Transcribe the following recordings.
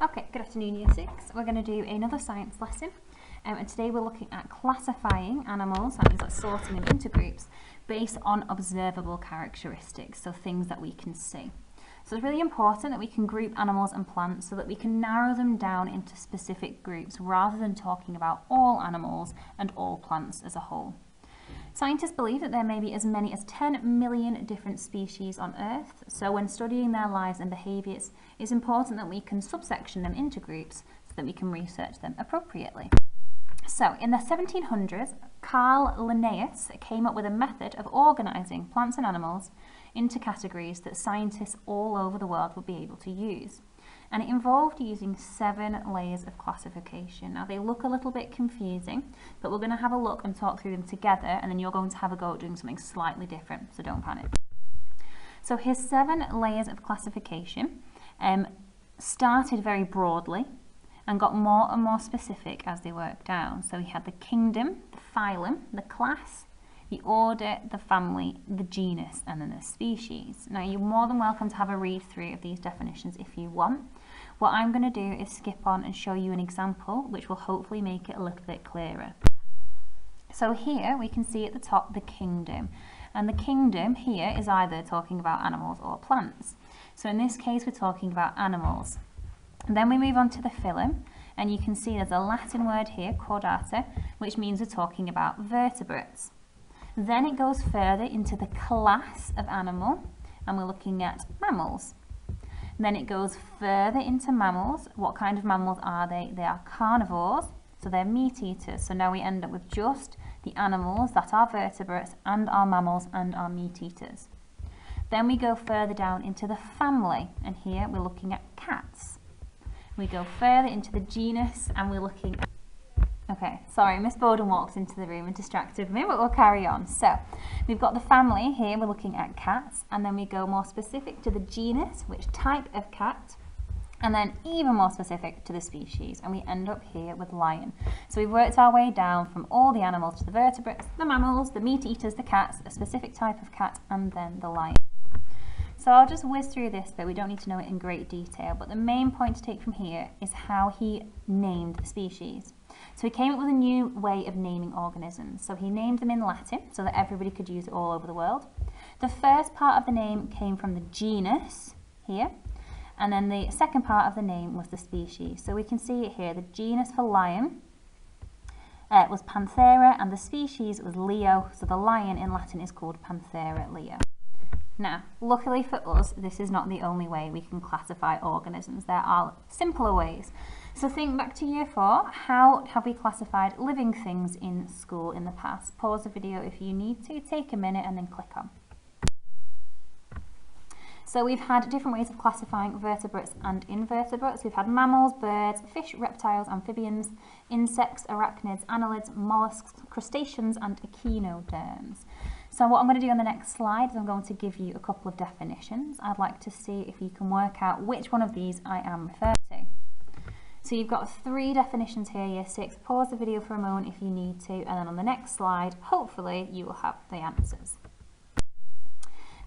Okay, good afternoon Year 6. We're going to do another science lesson um, and today we're looking at classifying animals, that means like sorting them into groups, based on observable characteristics, so things that we can see. So it's really important that we can group animals and plants so that we can narrow them down into specific groups rather than talking about all animals and all plants as a whole. Scientists believe that there may be as many as 10 million different species on Earth, so when studying their lives and behaviours, it's important that we can subsection them into groups so that we can research them appropriately. So, in the 1700s, Carl Linnaeus came up with a method of organising plants and animals into categories that scientists all over the world would be able to use and it involved using seven layers of classification. Now they look a little bit confusing, but we're going to have a look and talk through them together and then you're going to have a go at doing something slightly different, so don't panic. So here's seven layers of classification. Um, started very broadly and got more and more specific as they worked down. So we had the kingdom, the phylum, the class, the order, the family, the genus, and then the species. Now, you're more than welcome to have a read through of these definitions if you want. What I'm going to do is skip on and show you an example, which will hopefully make it a little bit clearer. So here we can see at the top the kingdom. And the kingdom here is either talking about animals or plants. So in this case, we're talking about animals. And then we move on to the phylum, and you can see there's a Latin word here, chordata, which means we're talking about vertebrates. Then it goes further into the class of animal, and we're looking at mammals. Then it goes further into mammals. What kind of mammals are they? They are carnivores, so they're meat eaters. So now we end up with just the animals that are vertebrates and are mammals and are meat eaters. Then we go further down into the family, and here we're looking at cats. We go further into the genus, and we're looking at Okay, sorry, Miss Bowden walked into the room and distracted me, but we'll carry on. So, we've got the family here, we're looking at cats, and then we go more specific to the genus, which type of cat, and then even more specific to the species, and we end up here with lion. So we've worked our way down from all the animals to the vertebrates, the mammals, the meat eaters, the cats, a specific type of cat, and then the lion. So I'll just whiz through this bit, we don't need to know it in great detail, but the main point to take from here is how he named the species. So he came up with a new way of naming organisms. So he named them in Latin so that everybody could use it all over the world. The first part of the name came from the genus here, and then the second part of the name was the species. So we can see it here, the genus for lion uh, was Panthera and the species was Leo, so the lion in Latin is called Panthera leo. Now, luckily for us, this is not the only way we can classify organisms. There are simpler ways. So think back to year four, how have we classified living things in school in the past? Pause the video if you need to, take a minute and then click on. So we've had different ways of classifying vertebrates and invertebrates. We've had mammals, birds, fish, reptiles, amphibians, insects, arachnids, annelids, mollusks, crustaceans and echinoderms. So what I'm going to do on the next slide is I'm going to give you a couple of definitions. I'd like to see if you can work out which one of these I am referring to. So you've got three definitions here, year six. Pause the video for a moment if you need to, and then on the next slide, hopefully you will have the answers.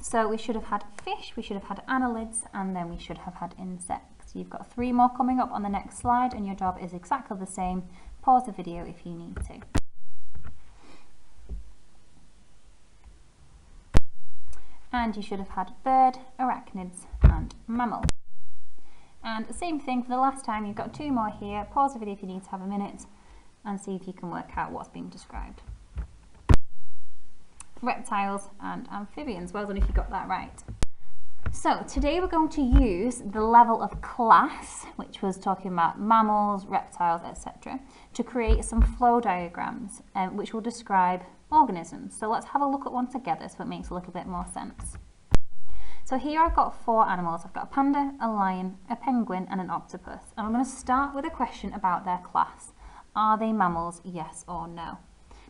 So we should have had fish, we should have had annelids, and then we should have had insects. You've got three more coming up on the next slide, and your job is exactly the same. Pause the video if you need to. And you should have had bird, arachnids, and mammal. And same thing for the last time, you've got two more here. Pause the video if you need to have a minute and see if you can work out what's being described. Reptiles and amphibians. Well done if you got that right. So today we're going to use the level of class, which was talking about mammals, reptiles, etc., to create some flow diagrams, um, which will describe organisms. So let's have a look at one together so it makes a little bit more sense. So here I've got four animals. I've got a panda, a lion, a penguin and an octopus. And I'm going to start with a question about their class. Are they mammals, yes or no?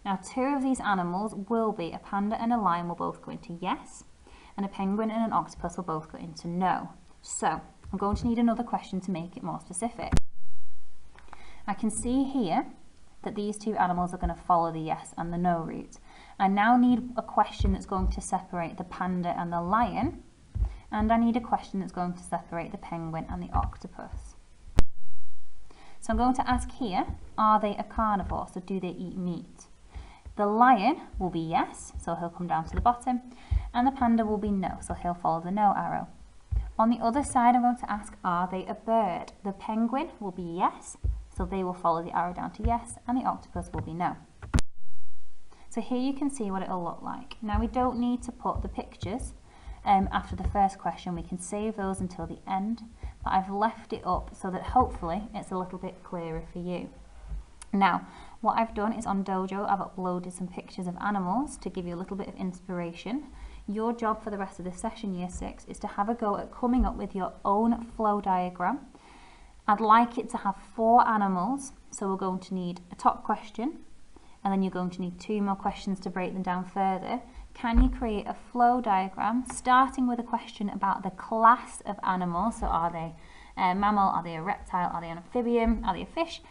Now two of these animals will be, a panda and a lion will both go into yes, and a penguin and an octopus will both go into no. So I'm going to need another question to make it more specific. I can see here that these two animals are going to follow the yes and the no route. I now need a question that's going to separate the panda and the lion and I need a question that's going to separate the penguin and the octopus. So I'm going to ask here, are they a carnivore? So do they eat meat? The lion will be yes, so he'll come down to the bottom. And the panda will be no, so he'll follow the no arrow. On the other side, I'm going to ask, are they a bird? The penguin will be yes, so they will follow the arrow down to yes, and the octopus will be no. So here you can see what it'll look like. Now we don't need to put the pictures um, after the first question. We can save those until the end, but I've left it up so that hopefully it's a little bit clearer for you. Now, what I've done is on Dojo, I've uploaded some pictures of animals to give you a little bit of inspiration. Your job for the rest of the session, year six, is to have a go at coming up with your own flow diagram. I'd like it to have four animals, so we're going to need a top question, and then you're going to need two more questions to break them down further. Can you create a flow diagram starting with a question about the class of animals? So are they a mammal, are they a reptile, are they an amphibian, are they a fish?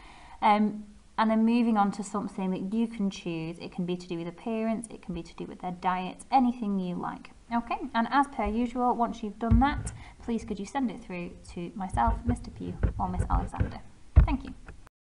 Um, and then moving on to something that you can choose. It can be to do with appearance, it can be to do with their diet, anything you like. Okay, and as per usual, once you've done that, please could you send it through to myself, Mr. Pugh, or Miss Alexander. Thank you.